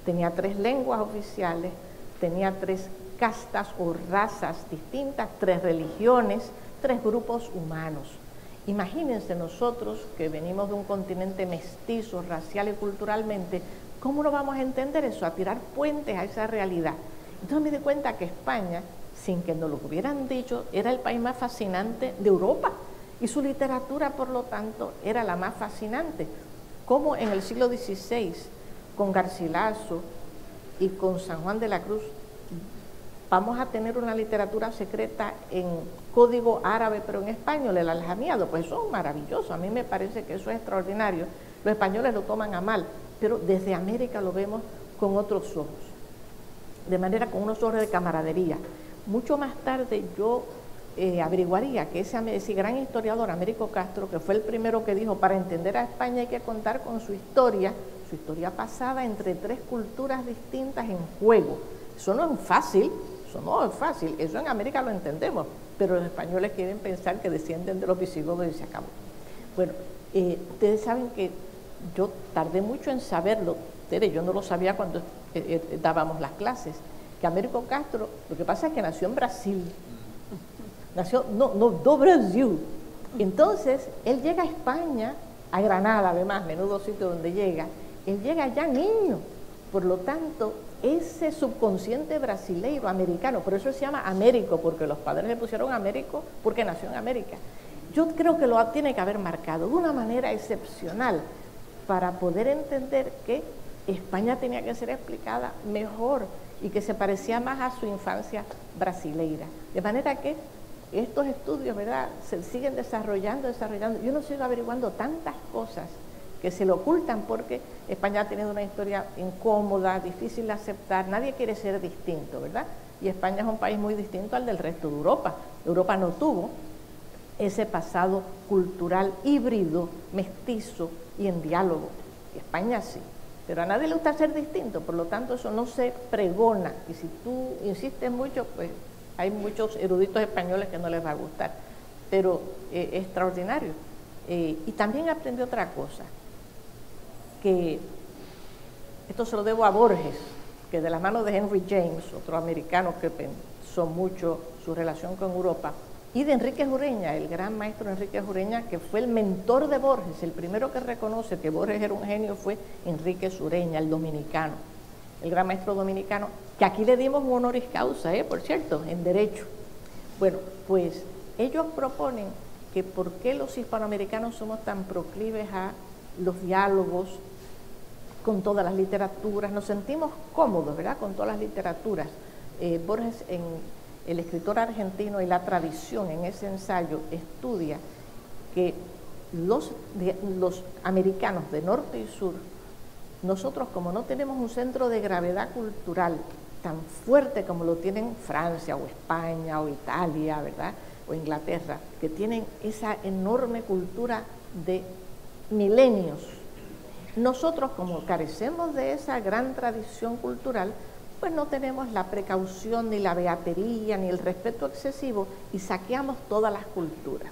Tenía tres lenguas oficiales, tenía tres castas o razas distintas, tres religiones, tres grupos humanos. Imagínense nosotros que venimos de un continente mestizo, racial y culturalmente, ¿Cómo lo vamos a entender eso? A tirar puentes a esa realidad. Entonces me di cuenta que España, sin que nos lo hubieran dicho, era el país más fascinante de Europa. Y su literatura, por lo tanto, era la más fascinante. Como en el siglo XVI, con Garcilaso y con San Juan de la Cruz, vamos a tener una literatura secreta en código árabe, pero en español, el aljamiado, pues eso es maravilloso, a mí me parece que eso es extraordinario. Los españoles lo toman a mal, pero desde América lo vemos con otros ojos, de manera con unos ojos de camaradería. Mucho más tarde yo eh, averiguaría que ese, ese, gran historiador, Américo Castro, que fue el primero que dijo, para entender a España hay que contar con su historia, su historia pasada entre tres culturas distintas en juego. Eso no es fácil, eso no es fácil, eso en América lo entendemos, pero los españoles quieren pensar que descienden de los visigodos y se acabó. Bueno, eh, ustedes saben que yo tardé mucho en saberlo, yo no lo sabía cuando eh, eh, dábamos las clases, que Américo Castro, lo que pasa es que nació en Brasil, nació, no, no, do Brasil. Entonces, él llega a España, a Granada además, menudo sitio donde llega, él llega ya niño, por lo tanto, ese subconsciente brasileiro, americano, por eso se llama Américo, porque los padres le pusieron Américo porque nació en América. Yo creo que lo tiene que haber marcado de una manera excepcional para poder entender que España tenía que ser explicada mejor y que se parecía más a su infancia brasileira. De manera que estos estudios, ¿verdad?, se siguen desarrollando, desarrollando. Yo no sigo averiguando tantas cosas que se le ocultan porque España ha tenido una historia incómoda, difícil de aceptar, nadie quiere ser distinto, ¿verdad? Y España es un país muy distinto al del resto de Europa. Europa no tuvo ese pasado cultural híbrido, mestizo, y en diálogo. España sí, pero a nadie le gusta ser distinto, por lo tanto eso no se pregona. Y si tú insistes mucho, pues hay muchos eruditos españoles que no les va a gustar, pero eh, es extraordinario. Eh, y también aprendí otra cosa, que esto se lo debo a Borges, que de las manos de Henry James, otro americano que pensó mucho su relación con Europa, y de Enrique Jureña, el gran maestro Enrique Jureña, que fue el mentor de Borges, el primero que reconoce que Borges era un genio fue Enrique Sureña, el dominicano, el gran maestro dominicano, que aquí le dimos un honoris causa, ¿eh? por cierto, en derecho. Bueno, pues ellos proponen que por qué los hispanoamericanos somos tan proclives a los diálogos con todas las literaturas, nos sentimos cómodos, ¿verdad?, con todas las literaturas. Eh, Borges en el escritor argentino y la tradición en ese ensayo estudia que los, los americanos de norte y sur, nosotros como no tenemos un centro de gravedad cultural tan fuerte como lo tienen Francia o España o Italia, ¿verdad? o Inglaterra, que tienen esa enorme cultura de milenios. Nosotros, como carecemos de esa gran tradición cultural, pues no tenemos la precaución, ni la beatería, ni el respeto excesivo y saqueamos todas las culturas.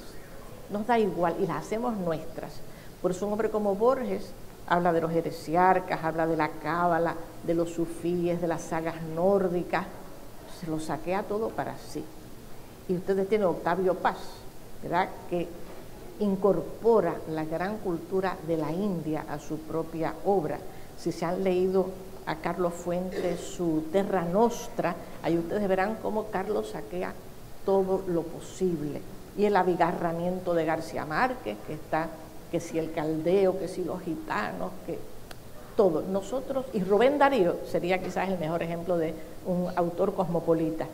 Nos da igual y las hacemos nuestras. Por eso un hombre como Borges habla de los heresiarcas, habla de la cábala, de los sufíes, de las sagas nórdicas, se lo saquea todo para sí. Y ustedes tienen Octavio Paz, ¿verdad? Que incorpora la gran cultura de la India a su propia obra. Si se han leído a Carlos Fuentes su Terra Nostra, ahí ustedes verán cómo Carlos saquea todo lo posible. Y el abigarramiento de García Márquez, que está, que si el caldeo, que si los gitanos, que todo. Nosotros, y Rubén Darío sería quizás el mejor ejemplo de un autor cosmopolita.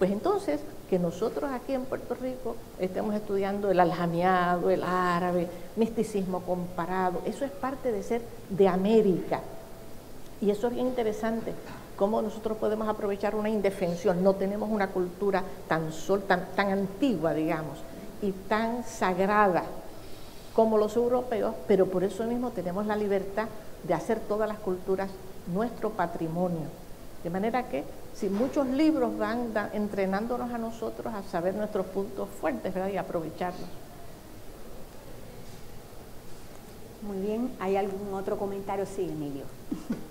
Pues entonces, que nosotros aquí en Puerto Rico estemos estudiando el aljamiado, el árabe, misticismo comparado, eso es parte de ser de América. Y eso es interesante, cómo nosotros podemos aprovechar una indefensión. No tenemos una cultura tan, sol, tan, tan antigua, digamos, y tan sagrada como los europeos, pero por eso mismo tenemos la libertad de hacer todas las culturas nuestro patrimonio. De manera que si muchos libros van entrenándonos a nosotros a saber nuestros puntos fuertes ¿verdad? y aprovecharlos. Muy bien, ¿hay algún otro comentario? Sí, Emilio. *laughs*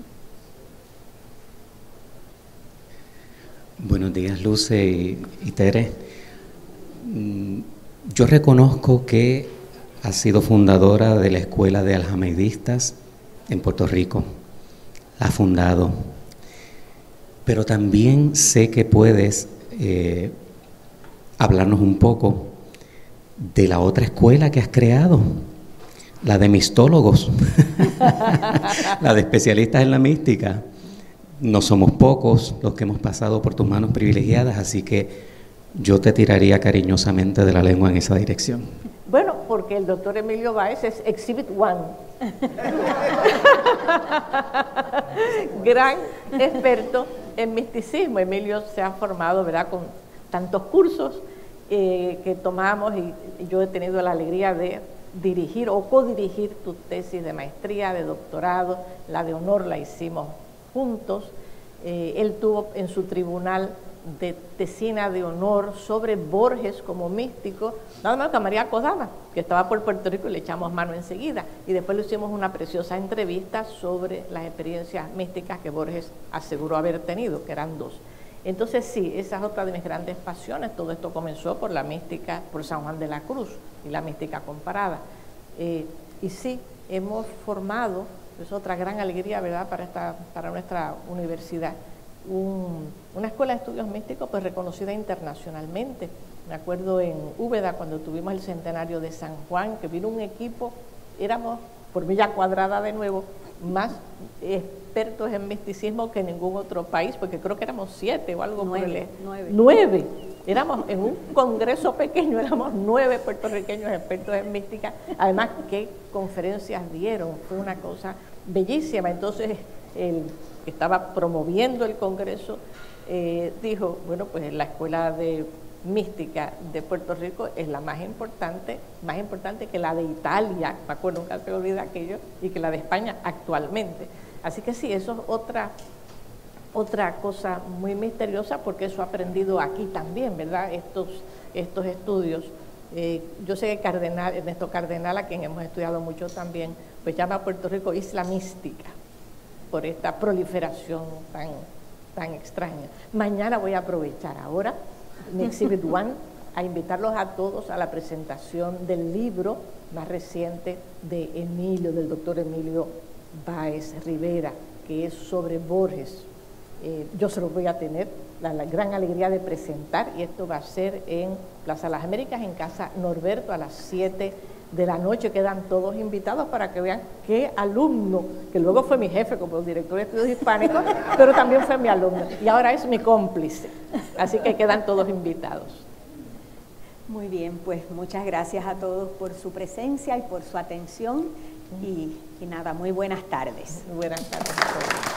Buenos días, Luce y, Tere. Mm, yo reconozco que ha sido fundadora de la Escuela de Alhamedistas en Puerto Rico. La ha fundado. Pero también sé que puedes eh, hablarnos un poco de la otra escuela que has creado, la de mistólogos, *laughs* la de especialistas en la mística no somos pocos los que hemos pasado por tus manos privilegiadas, así que yo te tiraría cariñosamente de la lengua en esa dirección. Bueno, porque el doctor Emilio Báez es Exhibit One. *laughs* Gran experto en misticismo. Emilio se ha formado, ¿verdad?, con tantos cursos eh, que tomamos y, yo he tenido la alegría de dirigir o codirigir tu tesis de maestría, de doctorado, la de honor la hicimos juntos. Eh, él tuvo en su tribunal de tesina de honor sobre Borges como místico, nada más que María Codama, que estaba por Puerto Rico y le echamos mano enseguida. Y después le hicimos una preciosa entrevista sobre las experiencias místicas que Borges aseguró haber tenido, que eran dos. Entonces sí, esa es otra de mis grandes pasiones. Todo esto comenzó por la mística, por San Juan de la Cruz y la mística comparada. Eh, y sí, hemos formado es otra gran alegría, ¿verdad?, para, esta, para nuestra universidad. una escuela de estudios místicos pues reconocida internacionalmente. Me acuerdo en Úbeda cuando tuvimos el centenario de San Juan, que vino un equipo, éramos por milla cuadrada de nuevo, más expertos en misticismo que en ningún otro país, porque creo que éramos siete o algo nueve, nueve. nueve. Éramos en un congreso pequeño, éramos nueve puertorriqueños expertos en mística. Además, qué conferencias dieron, fue una cosa bellísima. Entonces, el que estaba promoviendo el Congreso eh, dijo, bueno, pues la Escuela de Mística de Puerto Rico es la más importante, más importante que la de Italia, me acuerdo, nunca se olvida aquello, y que la de España actualmente. Así que sí, eso es otra, otra cosa muy misteriosa porque eso ha aprendido aquí también, ¿verdad? Estos, estos estudios. Eh, yo sé que Cardenal, Ernesto Cardenal, a quien hemos estudiado mucho también, pues llama a Puerto Rico isla mística por esta proliferación tan, tan extraña. Mañana voy a aprovechar ahora mi Exhibit *laughs* One a invitarlos a todos a la presentación del libro más reciente de Emilio, del doctor Emilio Báez Rivera, que es sobre Borges. Eh, yo se lo voy a tener la, gran alegría de presentar y esto va a ser en Plaza Las Américas, en Casa Norberto, a las 7 de la noche. Quedan todos invitados para que vean qué alumno, que luego fue mi jefe como director de estudios hispánicos, *laughs* pero también fue mi alumno y ahora es mi cómplice. Así que quedan todos invitados. Muy bien, pues muchas gracias a todos por su presencia y por su atención y, y nada, muy buenas tardes. Buenas tardes.